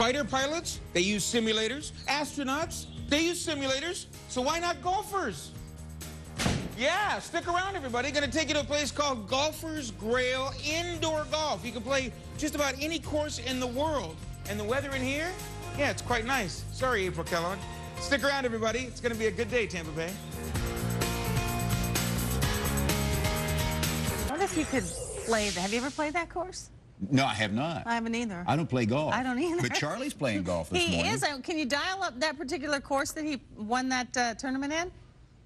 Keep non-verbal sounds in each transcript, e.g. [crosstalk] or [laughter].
Fighter pilots, they use simulators. Astronauts, they use simulators. So why not golfers? Yeah, stick around, everybody. Going to take you to a place called Golfer's Grail Indoor Golf. You can play just about any course in the world. And the weather in here, yeah, it's quite nice. Sorry, April Kellogg. Stick around, everybody. It's going to be a good day, Tampa Bay. What if you could play? Have you ever played that course? No, I have not. I haven't either. I don't play golf. I don't either. But Charley's playing [laughs] golf this he morning. is. Uh, Can you dial up that particular course that he won that uh, tournament in?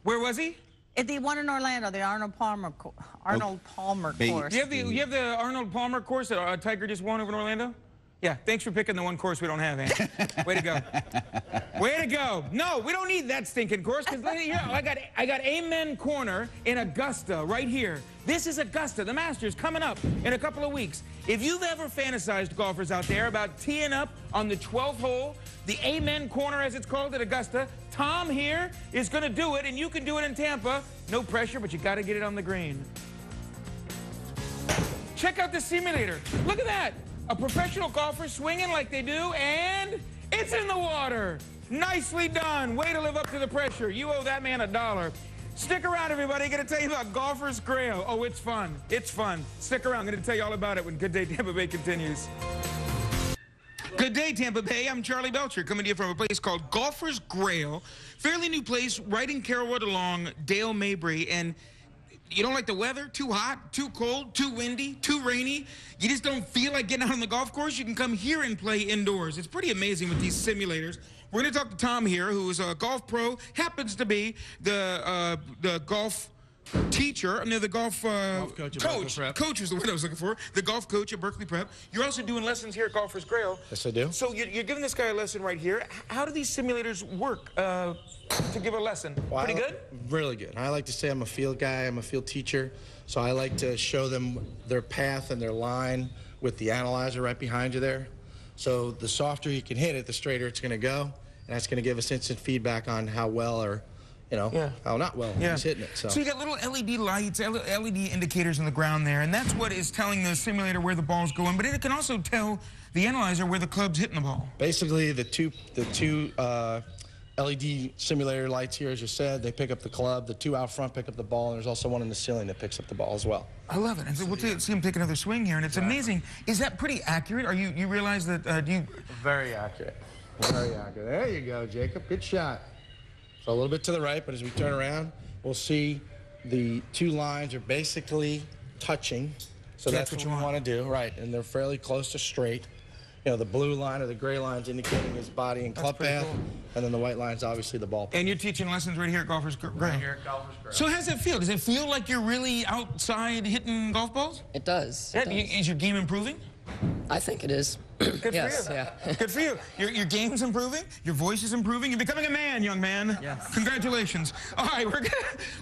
Where was he? At the one in Orlando, the Arnold Palmer, co- Arnold Palmer course. You have the you have the Arnold Palmer course that uh, Tiger just won over in Orlando? Yeah, thanks for picking the one course we don't have, Andy. Way to go. [laughs] Way to go. No, we don't need that stinking course because know, I got I got Amen Corner in Augusta right here. This is Augusta. The Masters coming up in a couple of weeks. If you've ever fantasized golfers out there about teeing up on the 12th hole, the Amen Corner as it's called at Augusta, Tom here is going to do it and you can do it in Tampa. No pressure, but you got to get it on the green. Check out the simulator. Look at that. A professional golfer swinging like they do, and it's in the water. Nicely done. Way to live up to the pressure. You owe that man a dollar. Stick around, everybody. I'm Going to tell you about Golfer's Grail. Oh, it's fun. It's fun. Stick around. Going to tell you all about it when Good Day Tampa Bay continues. Good day, Tampa Bay. I'm Charley Belcher, coming to you from a place called Golfer's Grail. Fairly new place right in Carrollwood along Dale Mabry. And you don't like the weather? Too hot, too cold, too windy, too rainy? You just don't feel like getting out on the golf course? You can come here and play indoors. It's pretty amazing with these simulators. We're going to talk to Tom here, who is a golf pro, happens to be the uh, the golf teacher, I mean, the golf, uh, Golf coach coach. Prep. Coach was the word I was looking for. The golf coach at Berkeley Prep. You're also doing lessons here at Golfers Grail. Yes, I do. So you're, you're giving this guy a lesson right here. How do these simulators work uh, to give a lesson? Well, Pretty good? Really good. I like to say I'm a field guy. I'm a field teacher. So I like to show them their path and their line with the analyzer right behind you there. So the softer you can hit it, the straighter it's going to go. And that's going to give us instant feedback on how well or, you know, Yeah. how not well he's hitting it. So, you got little LED lights, LED indicators on the ground there, and that's what is telling the simulator where the ball's going. But it can also tell the analyzer where the club's hitting the ball. basically the two the two uh, LED simulator lights here, as you said, they pick up the club. The two out front pick up the ball, and there's also one in the ceiling that picks up the ball as well. I love it. And so we'll t- see him take another swing here, and it's amazing. Is that pretty accurate? Are you you realize that? Uh, do you? Very accurate. Very accurate. There you go, Jacob. Good shot. So a little bit to the right, but as we turn around, we'll see the two lines are basically touching. So That's that's, what what, you want. want to do, right? And they're fairly close to straight. You know, the blue line or the gray line's indicating his body and club path, cool. and then the white line's obviously the ball. And you're teaching lessons right here at Golfers Gr- Grail. here at Golfers Grail. So how does it feel? Does it feel like you're really outside hitting golf balls? It does. It you- does. Is your game improving? I think it is. Good yes, for you. yeah. [laughs] Good for you. Your, your game's improving. Your voice is improving. You're becoming a man, young man. Yes. Congratulations. All right, we're gonna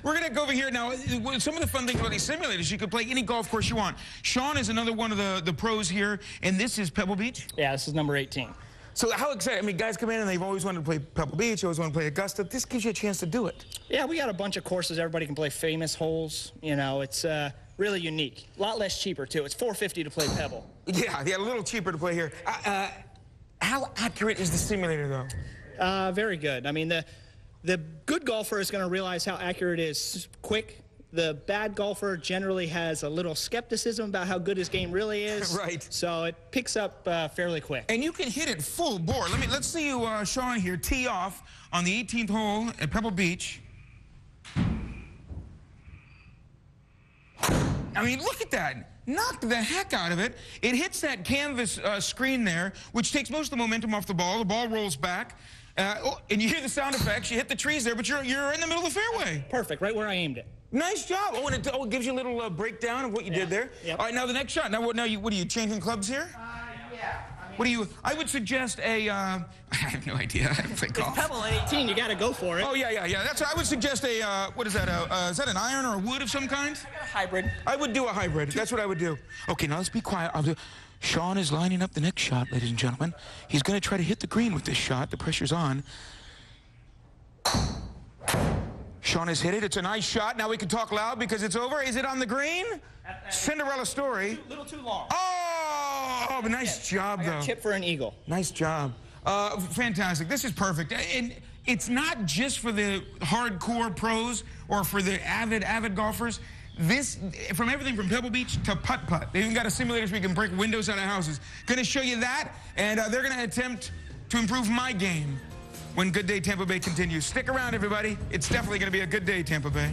we're gonna go over here now. Some of the fun things about these simulators, you can play any golf course you want. Sean is another one of the the pros here, and this is Pebble Beach. Yeah, this is number 18. So how excited? I mean, guys come in and they've always wanted to play Pebble Beach. Always want to play Augusta. This gives you a chance to do it. Yeah, we got a bunch of courses. Everybody can play famous holes. You know, it's uh, really unique. A lot less cheaper too. It's 450 to play Pebble. [sighs] Yeah, yeah, a little cheaper to play here. Uh, uh, how accurate is the simulator though? Uh, very good. I mean, the the good golfer is going to realize how accurate it is quick. The bad golfer generally has a little skepticism about how good his game really [laughs] is. Right. So it picks up uh, fairly quick. And you can hit it full bore. Let me let's see you, uh, Sean, here tee off on the 18th hole at Pebble Beach. I mean, look at that. Knocked the heck out of it. It hits that canvas uh, screen there, which takes most of the momentum off the ball. The ball rolls back. Uh, oh, and you hear the sound effects. You hit the trees there, but you're, you're in the middle of the fairway. Perfect, right where I aimed it. Nice job. Oh, and it, oh, it gives you a little uh, breakdown of what you did there. Yep. All right, now the next shot. Now, what, now you, what are you changing clubs here? What do you? I would suggest a. Uh, [laughs] I have no idea. I play golf. Pebble at 18, you got to go for it. Oh yeah, yeah, yeah. That's. I would suggest a. Uh, what is that? A, uh, is that an iron or a wood of some kind? Hybrid. I would do a hybrid. That's what I would do. Okay, now let's be quiet. I'll do. Sean is lining up the next shot, ladies and gentlemen. He's going to try to hit the green with this shot. The pressure's on. Sean has hit it. It's a nice shot. Now we can talk loud because it's over. Is it on the green? Cinderella story. A little too long. Oh! Oh, but nice job, though. chip for an eagle. Nice job. Uh, fantastic. This is perfect. And it's not just for the hardcore pros or for the avid, avid golfers. This, from everything from Pebble Beach to putt putt. They even got a simulator so we can break windows out of houses. Going to show you that, and uh, they're going to attempt to improve my game when Good Day Tampa Bay continues. Stick around, everybody. It's definitely going to be a good day, Tampa Bay.